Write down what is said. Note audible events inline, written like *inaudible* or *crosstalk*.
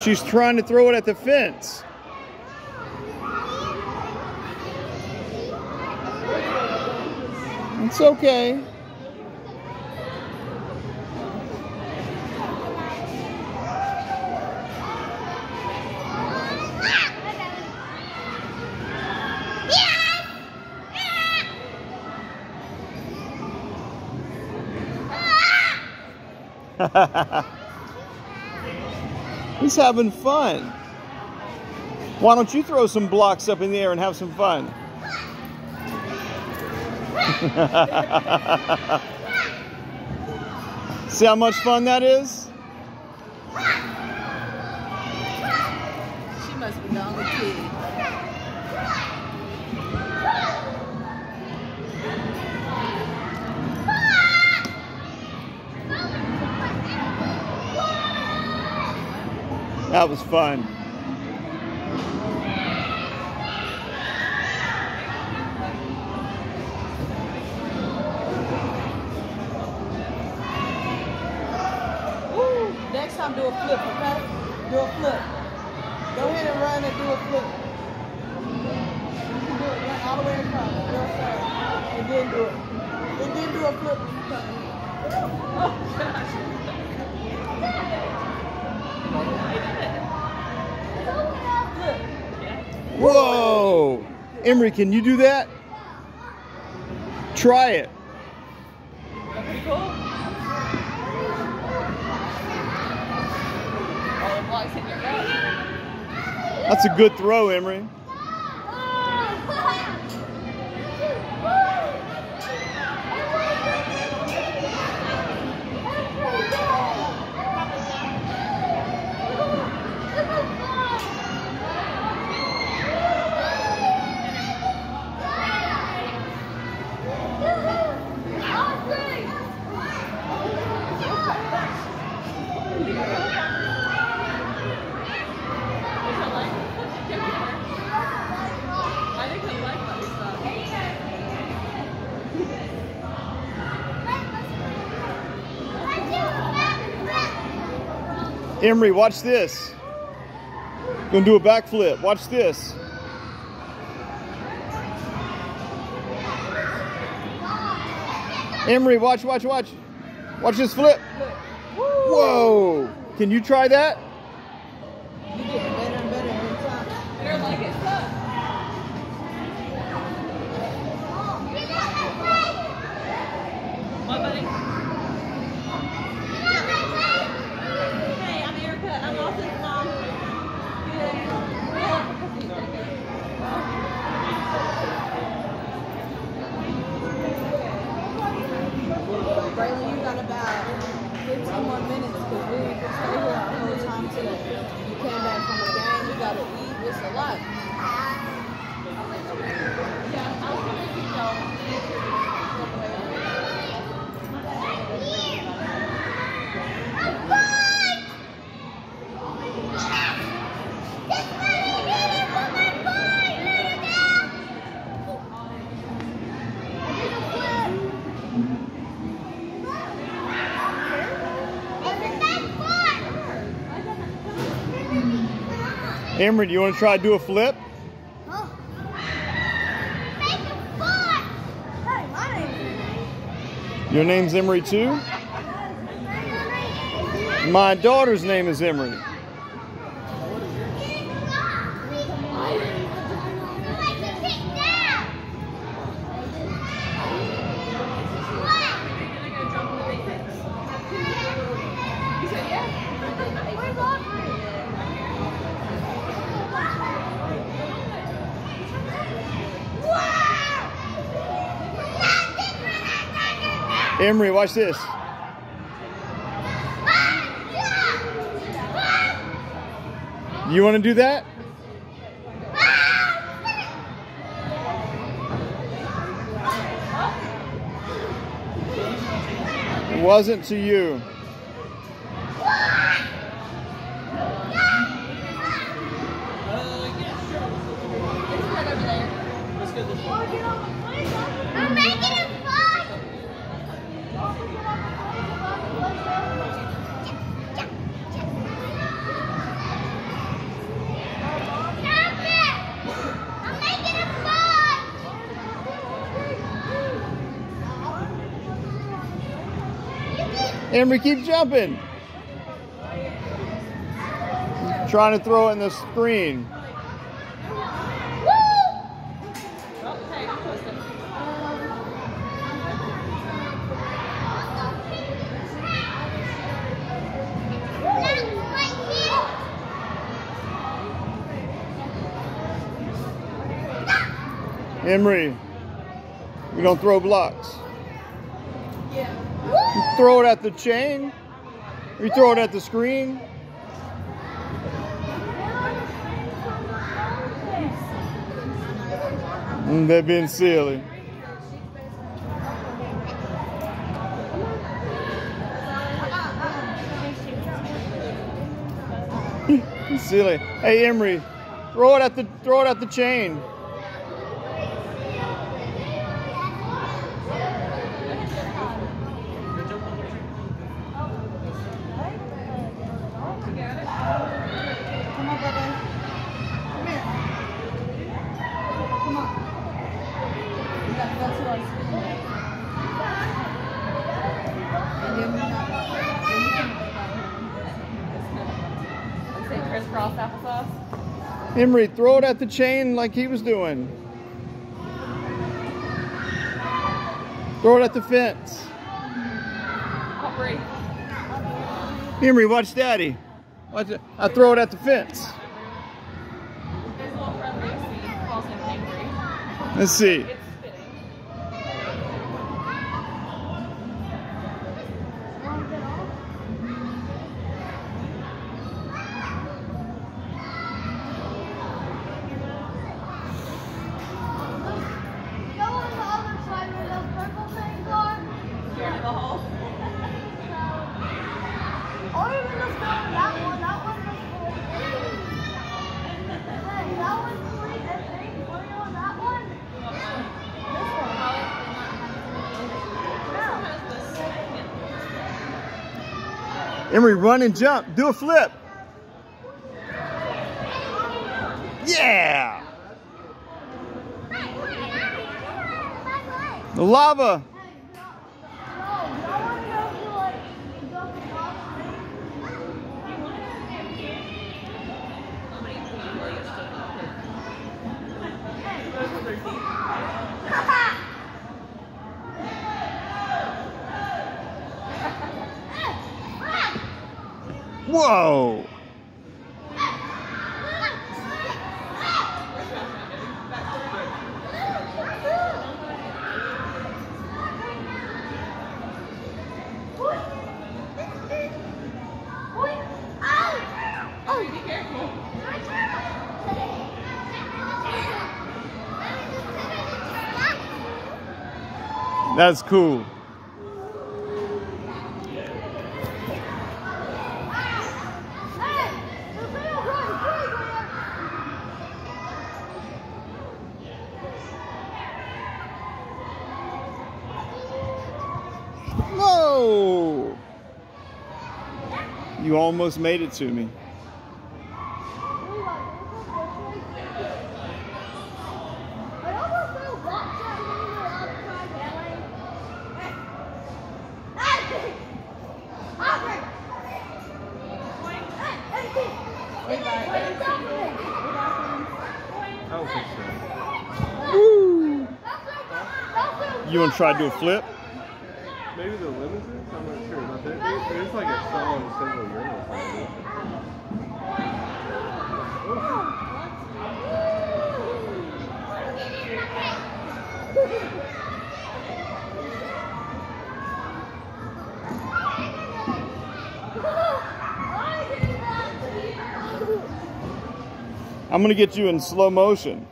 She's trying to throw it at the fence. It's okay. *laughs* He's having fun. Why don't you throw some blocks up in the air and have some fun? *laughs* See how much fun that is? That was fun. Next time do a flip, okay? Do a flip. Go ahead and run and do a flip. You can do it all the way across. And then do it. And then do a flip. *laughs* Oh gosh. Whoa! Emery, can you do that? Try it. That's a good throw, Emery. Emery, watch this. Gonna do a backflip. Watch this. Emery, watch, watch, watch. Watch this flip. Whoa! Can you try that? You get better and better every time. You're like it. What, buddy? Hey, I'm Erica. I'm Austin's mom. Braylon, you got about 15 more here our whole time today. You back from the game, you a lot. Emery, do you want to try to do a flip? Your name's Emery too? My daughter's name is Emery. Emery, watch this. You want to do that? It wasn't to you. I'm making it Emery, keep jumping. Trying to throw it in the screen. Emery, we don't throw blocks. Throw it at the chain. You throw it at the screen. Mm, they're being silly. *laughs* silly. Hey Emery, throw it at the throw it at the chain. Come on, Bubba. Come here. Come on. We got to go to our screen. And then we got, then we can go back. Say crisscross applesauce. Emery, throw it at the chain like he was doing. Throw it at the fence. Emery, watch daddy. Watch it. I throw it at the fence. There's a Emery, run and jump. Do a flip. Yeah. The lava. Whoa. That's cool. You almost made it to me. Wait, bye. I don't think so. Woo. You want to try to do a flip? Maybe the lemons like a urinal foundation. I'm going to get you in slow motion.